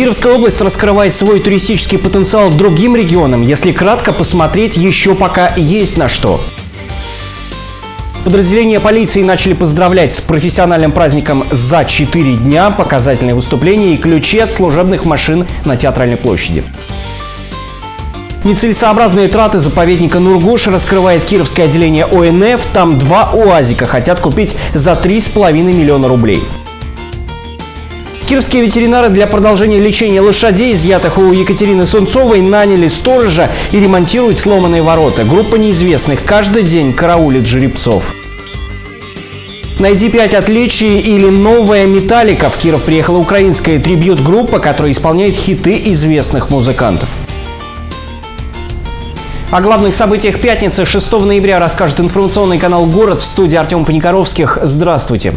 Кировская область раскрывает свой туристический потенциал другим регионам. Если кратко посмотреть, еще пока есть на что. Подразделения полиции начали поздравлять с профессиональным праздником за 4 дня, показательные выступления и ключи от служебных машин на Театральной площади. Нецелесообразные траты заповедника Нургуш раскрывает кировское отделение ОНФ. Там два УАЗика хотят купить за 3,5 миллиона рублей. Кировские ветеринары для продолжения лечения лошадей, изъятых у Екатерины Сунцовой, наняли сторожа и ремонтируют сломанные ворота. Группа неизвестных каждый день караулит жеребцов. Найди пять отличий или новая металлика. В Киров приехала украинская трибьют-группа, которая исполняет хиты известных музыкантов. О главных событиях пятницы 6 ноября расскажет информационный канал «Город» в студии Артем Паникоровских. Здравствуйте.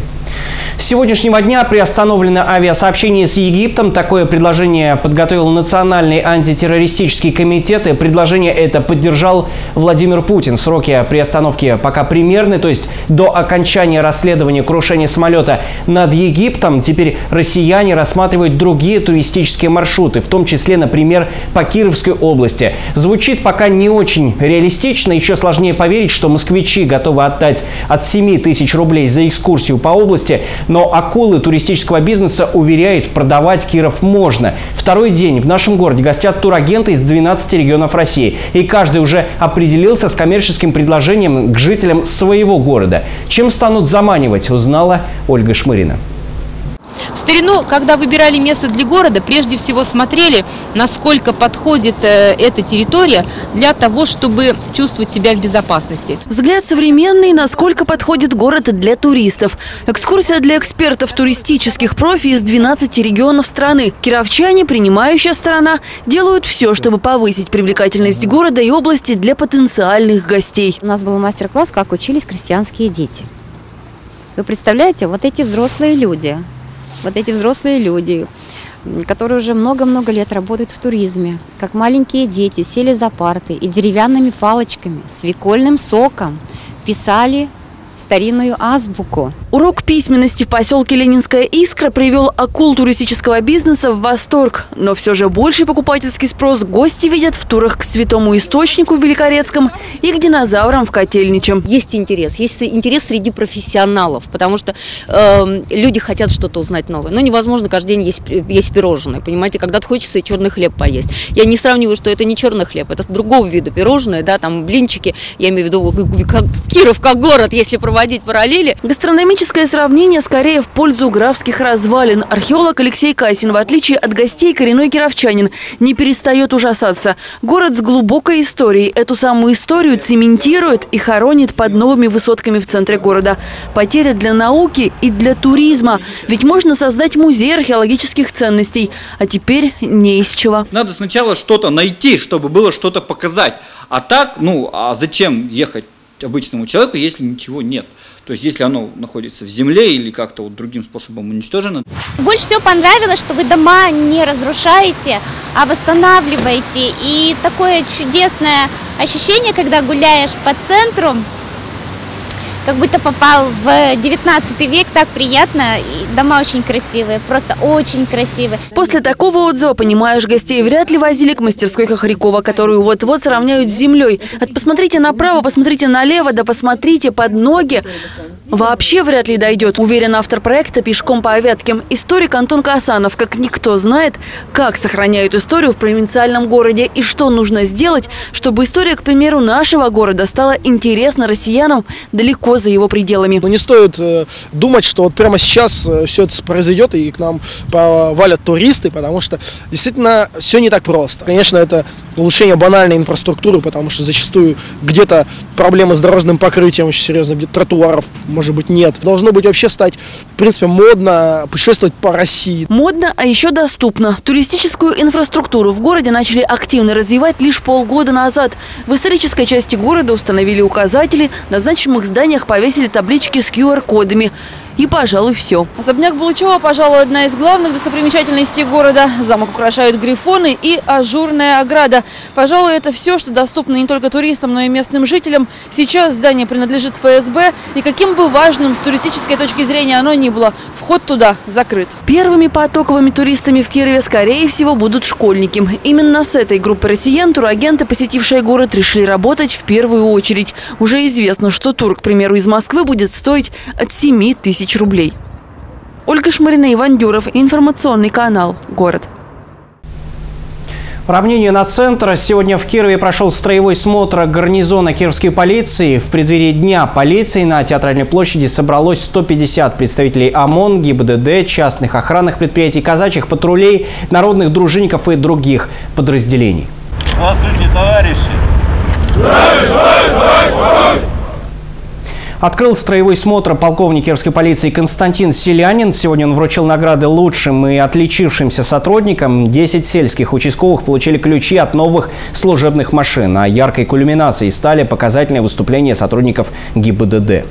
С сегодняшнего дня приостановлено авиасообщение с Египтом. Такое предложение подготовил Национальный антитеррористический комитет. И предложение это поддержал Владимир Путин. Сроки приостановки пока примерны, то есть до окончания расследования крушения самолета над Египтом. Теперь россияне рассматривают другие туристические маршруты, в том числе, например, по Кировской области. Звучит пока не очень реалистично. Еще сложнее поверить, что москвичи готовы отдать от 7 тысяч рублей за экскурсию по области. Но акулы туристического бизнеса уверяют, продавать Киров можно. Второй день в нашем городе гостят турагенты из 12 регионов России. И каждый уже определился с коммерческим предложением к жителям своего города. Чем станут заманивать, узнала Ольга Шмырина. В старину, когда выбирали место для города, прежде всего смотрели, насколько подходит э, эта территория для того, чтобы чувствовать себя в безопасности. Взгляд современный, насколько подходит город для туристов. Экскурсия для экспертов туристических профи из 12 регионов страны. Кировчане, принимающая сторона, делают все, чтобы повысить привлекательность города и области для потенциальных гостей. У нас был мастер-класс, как учились крестьянские дети. Вы представляете, вот эти взрослые люди, вот эти взрослые люди, которые уже много-много лет работают в туризме, как маленькие дети, сели за парты и деревянными палочками, свекольным соком писали старинную азбуку. Урок письменности в поселке Ленинская Искра привел акул туристического бизнеса в восторг. Но все же больший покупательский спрос гости видят в турах к святому источнику в Великорецком и к динозаврам в Котельничем. Есть интерес, есть интерес среди профессионалов, потому что э, люди хотят что-то узнать новое. Но невозможно каждый день есть, есть пирожное, понимаете, когда-то хочется и черный хлеб поесть. Я не сравниваю, что это не черный хлеб, это другого вида пирожное, да, там блинчики, я имею в виду как, Киров как город, если проводить параллели. Гастрономический Историческое сравнение скорее в пользу графских развалин. Археолог Алексей Касин, в отличие от гостей, коренной кировчанин, не перестает ужасаться. Город с глубокой историей. Эту самую историю цементирует и хоронит под новыми высотками в центре города. Потеря для науки и для туризма. Ведь можно создать музей археологических ценностей. А теперь не из чего. Надо сначала что-то найти, чтобы было что-то показать. А так, ну, а зачем ехать обычному человеку, если ничего нет? То есть если оно находится в земле или как-то вот другим способом уничтожено. Больше всего понравилось, что вы дома не разрушаете, а восстанавливаете. И такое чудесное ощущение, когда гуляешь по центру, как будто попал в 19 век, так приятно, и дома очень красивые, просто очень красивые. После такого отзыва, понимаешь, гостей вряд ли возили к мастерской Хохрякова, которую вот-вот сравняют с землей. От посмотрите направо, посмотрите налево, да посмотрите под ноги вообще вряд ли дойдет, уверен автор проекта «Пешком по Овятким». Историк Антон Касанов, как никто знает, как сохраняют историю в провинциальном городе и что нужно сделать, чтобы история, к примеру, нашего города стала интересна россиянам далеко за его пределами. Но не стоит э, думать, что вот прямо сейчас э, все это произойдет и к нам повалят туристы, потому что действительно все не так просто. Конечно, это улучшение банальной инфраструктуры, потому что зачастую где-то проблемы с дорожным покрытием очень серьезно, где-то тротуаров может быть, нет. Должно быть вообще стать, в принципе, модно путешествовать по России. Модно, а еще доступно. Туристическую инфраструктуру в городе начали активно развивать лишь полгода назад. В исторической части города установили указатели, на значимых зданиях повесили таблички с QR-кодами. И, пожалуй, все. Особняк Булычева, пожалуй, одна из главных достопримечательностей города. Замок украшают грифоны и ажурная ограда. Пожалуй, это все, что доступно не только туристам, но и местным жителям. Сейчас здание принадлежит ФСБ, и каким бы важным с туристической точки зрения оно ни было, вход туда закрыт. Первыми потоковыми туристами в Кирове, скорее всего, будут школьники. Именно с этой группы россиян турагенты, посетившие город, решили работать в первую очередь. Уже известно, что тур, к примеру, из Москвы будет стоить от 7 тысяч рублей. Ольга Шмарина, Иван Дюров, информационный канал «Город». Равнение на центр. Сегодня в Кирове прошел строевой смотр гарнизона кировской полиции. В преддверии Дня полиции на Театральной площади собралось 150 представителей ОМОН, ГИБДД, частных охранных предприятий, казачьих патрулей, народных дружинников и других подразделений. Здравствуйте, товарищи! Товарищ, товарищ, товарищ! Открыл строевой смотр полковник Кировской полиции Константин Селянин. Сегодня он вручил награды лучшим и отличившимся сотрудникам. Десять сельских участковых получили ключи от новых служебных машин. А яркой кульминацией стали показательные выступления сотрудников ГИБДД.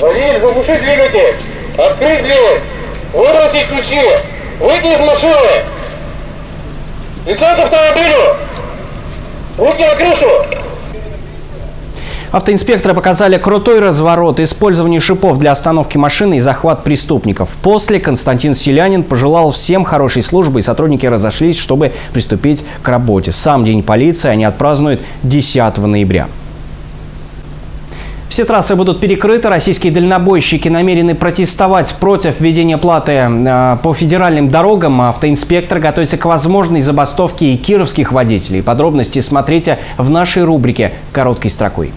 Водитель, заглушить двигатель, открыть дверь, выбросить ключи, выйти из машины, лицо к автомобилю, руки на крышу. Автоинспекторы показали крутой разворот, использование шипов для остановки машины и захват преступников. После Константин Селянин пожелал всем хорошей службы, и сотрудники разошлись, чтобы приступить к работе. Сам день полиции они отпразднуют 10 ноября. Все трассы будут перекрыты. Российские дальнобойщики намерены протестовать против введения платы э, по федеральным дорогам. Автоинспектор готовится к возможной забастовке и кировских водителей. Подробности смотрите в нашей рубрике «Короткой строкой».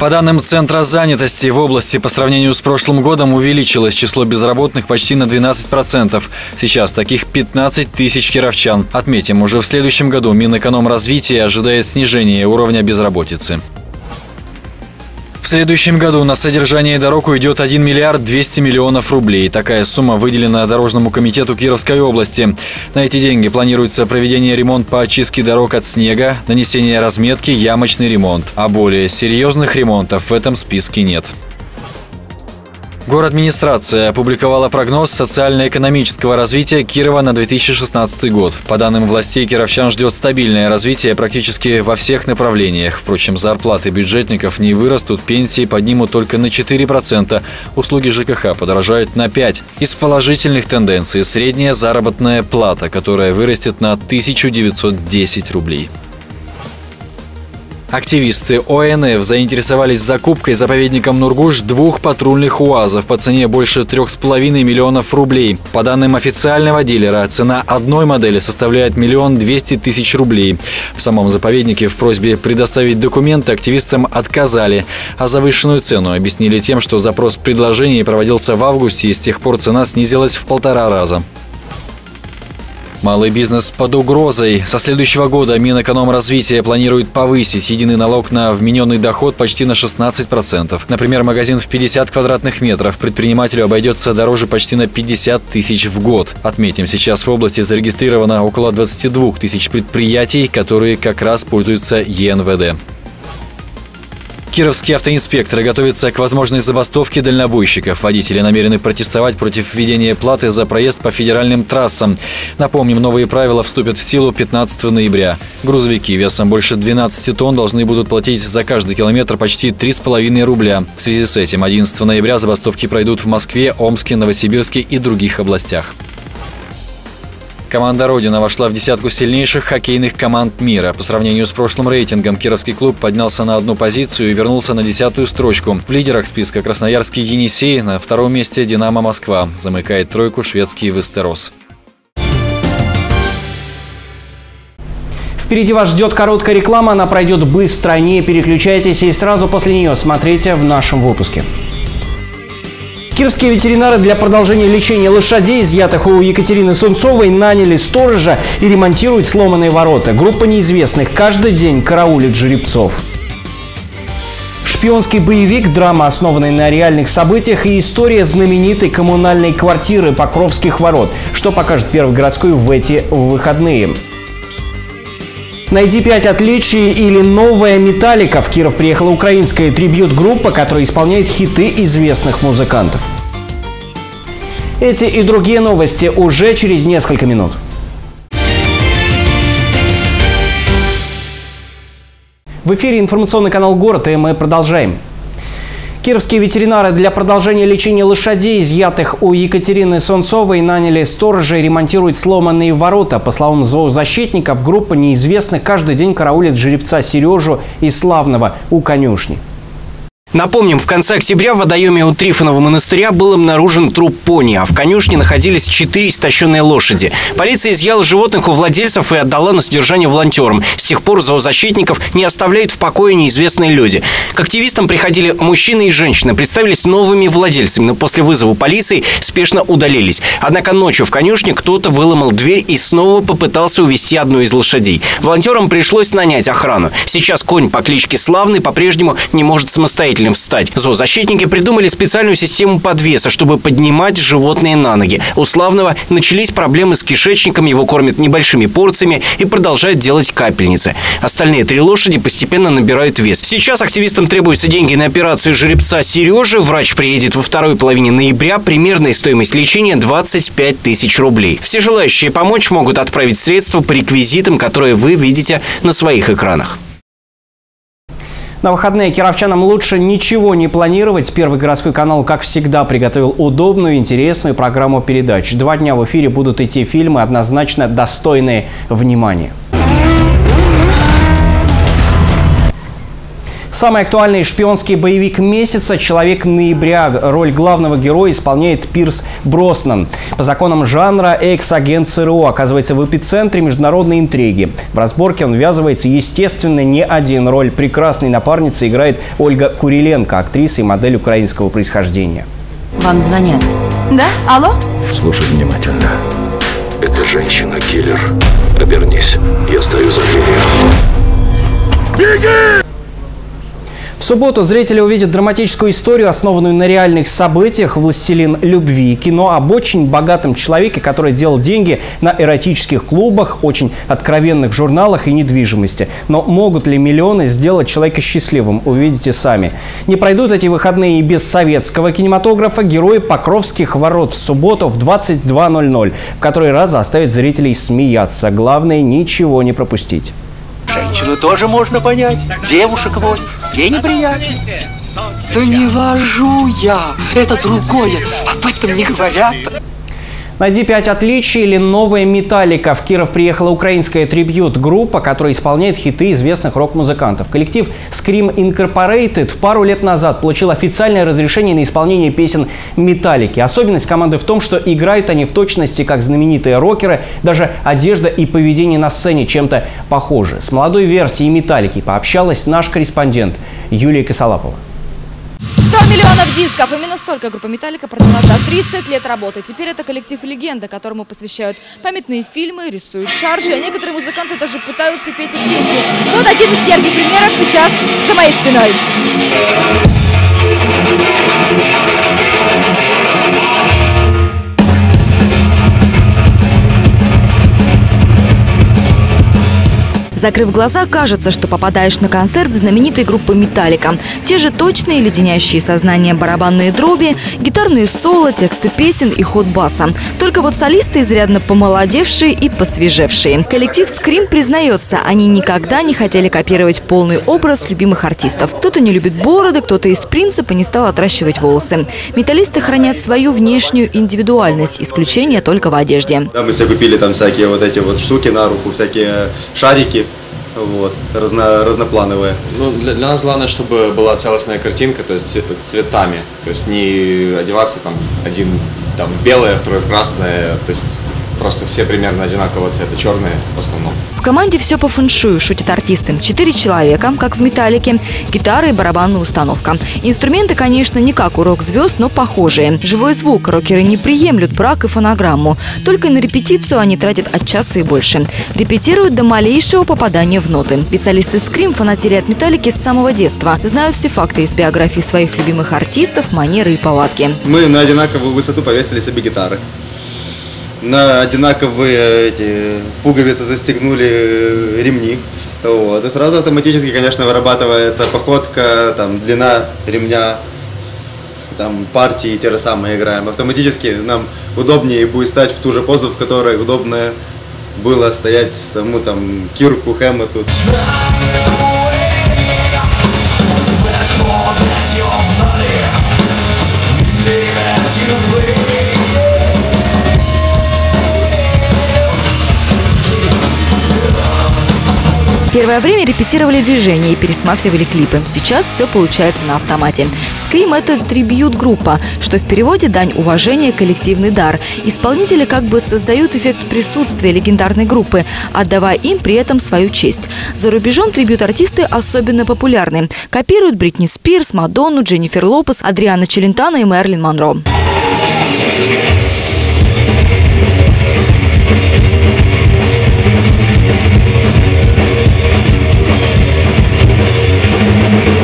По данным Центра занятости в области по сравнению с прошлым годом увеличилось число безработных почти на 12%. Сейчас таких 15 тысяч кировчан. Отметим, уже в следующем году Минэкономразвития ожидает снижения уровня безработицы следующем году на содержание дорог уйдет 1 миллиард 200 миллионов рублей. Такая сумма выделена Дорожному комитету Кировской области. На эти деньги планируется проведение ремонт по очистке дорог от снега, нанесение разметки, ямочный ремонт. А более серьезных ремонтов в этом списке нет. Город-администрация опубликовала прогноз социально-экономического развития Кирова на 2016 год. По данным властей, кировчан ждет стабильное развитие практически во всех направлениях. Впрочем, зарплаты бюджетников не вырастут, пенсии поднимут только на 4%, услуги ЖКХ подорожают на 5%. Из положительных тенденций средняя заработная плата, которая вырастет на 1910 рублей. Активисты ОНФ заинтересовались закупкой заповедником Нургуш двух патрульных УАЗов по цене больше 3,5 миллионов рублей. По данным официального дилера, цена одной модели составляет миллион двести тысяч рублей. В самом заповеднике в просьбе предоставить документы активистам отказали, а завышенную цену объяснили тем, что запрос предложений проводился в августе и с тех пор цена снизилась в полтора раза. Малый бизнес под угрозой. Со следующего года Минэкономразвития планирует повысить единый налог на вмененный доход почти на 16%. Например, магазин в 50 квадратных метров предпринимателю обойдется дороже почти на 50 тысяч в год. Отметим, сейчас в области зарегистрировано около 22 тысяч предприятий, которые как раз пользуются ЕНВД. Кировские автоинспекторы готовятся к возможной забастовке дальнобойщиков. Водители намерены протестовать против введения платы за проезд по федеральным трассам. Напомним, новые правила вступят в силу 15 ноября. Грузовики весом больше 12 тонн должны будут платить за каждый километр почти 3,5 рубля. В связи с этим 11 ноября забастовки пройдут в Москве, Омске, Новосибирске и других областях. Команда «Родина» вошла в десятку сильнейших хоккейных команд мира. По сравнению с прошлым рейтингом, Кировский клуб поднялся на одну позицию и вернулся на десятую строчку. В лидерах списка красноярский «Енисей», на втором месте «Динамо Москва». Замыкает тройку шведский «Вестерос». Впереди вас ждет короткая реклама, она пройдет быстро, не переключайтесь и сразу после нее смотрите в нашем выпуске. Кировские ветеринары для продолжения лечения лошадей, изъятых у Екатерины Сунцовой, наняли сторожа и ремонтируют сломанные ворота. Группа неизвестных каждый день караулит жеребцов. Шпионский боевик, драма, основанная на реальных событиях и история знаменитой коммунальной квартиры Покровских ворот, что покажет Первый городской в эти выходные. Найди пять отличий или новая металлика. В Киров приехала украинская трибьют-группа, которая исполняет хиты известных музыкантов. Эти и другие новости уже через несколько минут. В эфире информационный канал «Город» и мы продолжаем. Кировские ветеринары для продолжения лечения лошадей, изъятых у Екатерины Солнцовой, наняли сторожа и ремонтируют сломанные ворота. По словам зоозащитников, группа неизвестных каждый день караулит жеребца Сережу и Славного у конюшни. Напомним, в конце октября в водоеме у Трифонова монастыря был обнаружен труп пони, а в конюшне находились четыре истощенные лошади. Полиция изъяла животных у владельцев и отдала на содержание волонтерам. С тех пор зоозащитников не оставляют в покое неизвестные люди. К активистам приходили мужчины и женщины, представились новыми владельцами, но после вызова полиции спешно удалились. Однако ночью в конюшне кто-то выломал дверь и снова попытался увести одну из лошадей. Волонтерам пришлось нанять охрану. Сейчас конь по кличке Славный по-прежнему не может самостоятельно самостоятельным встать. Зоозащитники придумали специальную систему подвеса, чтобы поднимать животные на ноги. У Славного начались проблемы с кишечником, его кормят небольшими порциями и продолжают делать капельницы. Остальные три лошади постепенно набирают вес. Сейчас активистам требуются деньги на операцию жеребца Сережи. Врач приедет во второй половине ноября. Примерная стоимость лечения 25 тысяч рублей. Все желающие помочь могут отправить средства по реквизитам, которые вы видите на своих экранах. На выходные кировчанам лучше ничего не планировать. Первый городской канал, как всегда, приготовил удобную, интересную программу передач. Два дня в эфире будут идти фильмы, однозначно достойные внимания. Самый актуальный шпионский боевик месяца «Человек ноября». Роль главного героя исполняет Пирс Броснан. По законам жанра экс-агент ЦРУ оказывается в эпицентре международной интриги. В разборке он ввязывается, естественно, не один. Роль прекрасной напарницы играет Ольга Куриленко, актриса и модель украинского происхождения. Вам звонят. Да? Алло? Слушай внимательно. Это женщина-киллер. Обернись. Я стою за дверью. Беги! Субботу зрители увидят драматическую историю, основанную на реальных событиях «Властелин любви». Кино об очень богатом человеке, который делал деньги на эротических клубах, очень откровенных журналах и недвижимости. Но могут ли миллионы сделать человека счастливым, увидите сами. Не пройдут эти выходные и без советского кинематографа герои Покровских ворот в субботу в 22.00, в который раз заставят зрителей смеяться. Главное, ничего не пропустить. Женщину тоже можно понять. Девушек водишь. Ей неприятно. Да не вожу я. Это другое. Об этом не говорят. Найди пять отличий или новая металлика. В Киров приехала украинская трибьют-группа, которая исполняет хиты известных рок-музыкантов. Коллектив Scream Incorporated пару лет назад получил официальное разрешение на исполнение песен металлики. Особенность команды в том, что играют они в точности как знаменитые рокеры. Даже одежда и поведение на сцене чем-то похожи. С молодой версией металлики пообщалась наш корреспондент Юлия Косолапова. 100 миллионов дисков. Именно столько группа «Металлика» продала за 30 лет работы. Теперь это коллектив «Легенда», которому посвящают памятные фильмы, рисуют шаржи, а некоторые музыканты даже пытаются петь их песни. Вот один из ярких примеров сейчас за моей спиной. Закрыв глаза, кажется, что попадаешь на концерт знаменитой группы «Металлика». Те же точные, леденящие сознание барабанные дроби, гитарные соло, тексты песен и ход баса. Только вот солисты изрядно помолодевшие и посвежевшие. Коллектив «Скрим» признается, они никогда не хотели копировать полный образ любимых артистов. Кто-то не любит бороды, кто-то из принципа не стал отращивать волосы. Металлисты хранят свою внешнюю индивидуальность, исключение только в одежде. Да, мы себе купили там всякие вот эти вот штуки на руку, всякие шарики вот, разно, разноплановые. Ну, для, для нас главное, чтобы была целостная картинка, то есть цветами, то есть не одеваться там один там белое, второй в красное, то есть просто все примерно одинакового цвета, черные в основном. В команде все по фэншую, шутят артисты. Четыре человека, как в «Металлике», гитара и барабанная установка. Инструменты, конечно, не как у рок-звезд, но похожие. Живой звук. Рокеры не приемлют брак и фонограмму. Только на репетицию они тратят от часа и больше. Репетируют до малейшего попадания в ноты. Специалисты «Скрим» фанатели от «Металлики» с самого детства. Знают все факты из биографии своих любимых артистов, манеры и повадки. Мы на одинаковую высоту повесили себе гитары на одинаковые эти пуговицы застегнули ремни. Вот. И сразу автоматически, конечно, вырабатывается походка, там, длина ремня, там, партии те же самые играем. Автоматически нам удобнее будет стать в ту же позу, в которой удобно было стоять саму там кирку, хэма тут. Первое время репетировали движения и пересматривали клипы. Сейчас все получается на автомате. «Скрим» – это трибьют-группа, что в переводе «дань уважения, коллективный дар». Исполнители как бы создают эффект присутствия легендарной группы, отдавая им при этом свою честь. За рубежом трибьют-артисты особенно популярны. Копируют Бритни Спирс, Мадонну, Дженнифер Лопес, Адриана Челентано и Мерлин Монро.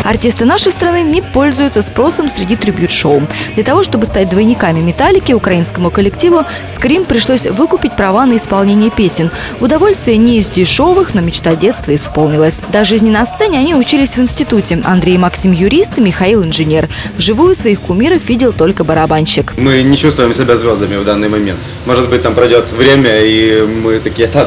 Артисты нашей страны не пользуются спросом среди трибют-шоу. Для того, чтобы стать двойниками «Металлики», украинскому коллективу «Скрим» пришлось выкупить права на исполнение песен. Удовольствие не из дешевых, но мечта детства исполнилась. До жизни на сцене они учились в институте. Андрей Максим – юрист, Михаил – инженер. Вживую своих кумиров видел только барабанщик. Мы не чувствуем себя звездами в данный момент. Может быть, там пройдет время, и мы такие, да,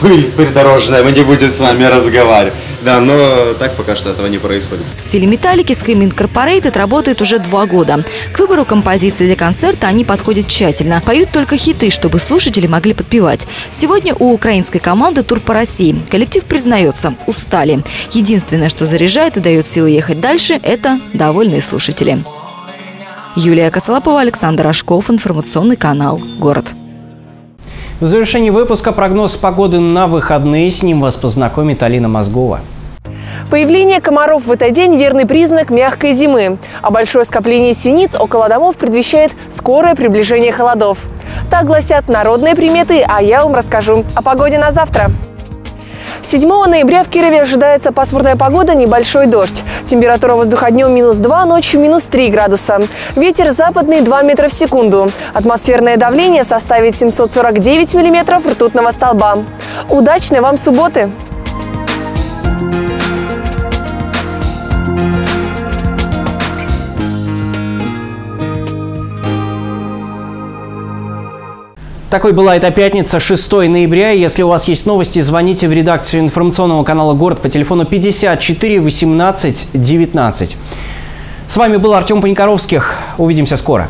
пыль придорожная, мы не будем с вами разговаривать. Да, но так пока что этого не происходит. В стиле металлики Scream Incorporated работает уже два года. К выбору композиции для концерта они подходят тщательно. Поют только хиты, чтобы слушатели могли подпевать. Сегодня у украинской команды тур по России. Коллектив признается, устали. Единственное, что заряжает и дает силы ехать дальше, это довольные слушатели. Юлия Косолапова, Александр Рожков, информационный канал «Город». В завершении выпуска прогноз погоды на выходные. С ним вас познакомит Алина Мозгова. Появление комаров в этот день – верный признак мягкой зимы. А большое скопление синиц около домов предвещает скорое приближение холодов. Так гласят народные приметы, а я вам расскажу о погоде на завтра. 7 ноября в Кирове ожидается пасмурная погода, небольшой дождь. Температура воздуха днем минус 2, ночью минус 3 градуса. Ветер западный 2 метра в секунду. Атмосферное давление составит 749 миллиметров ртутного столба. Удачной вам субботы! Такой была эта пятница, 6 ноября. Если у вас есть новости, звоните в редакцию информационного канала «Город» по телефону 54 18 19. С вами был Артем Паникоровских. Увидимся скоро.